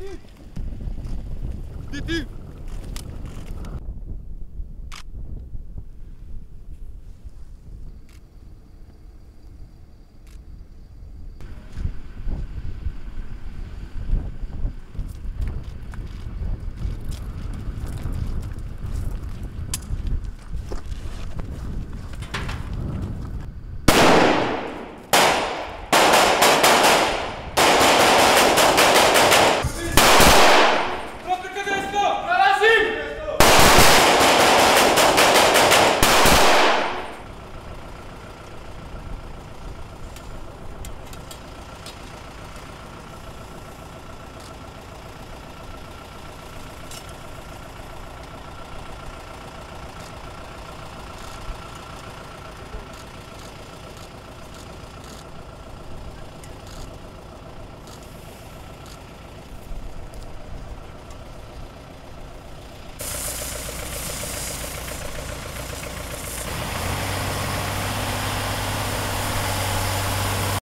Titu Titu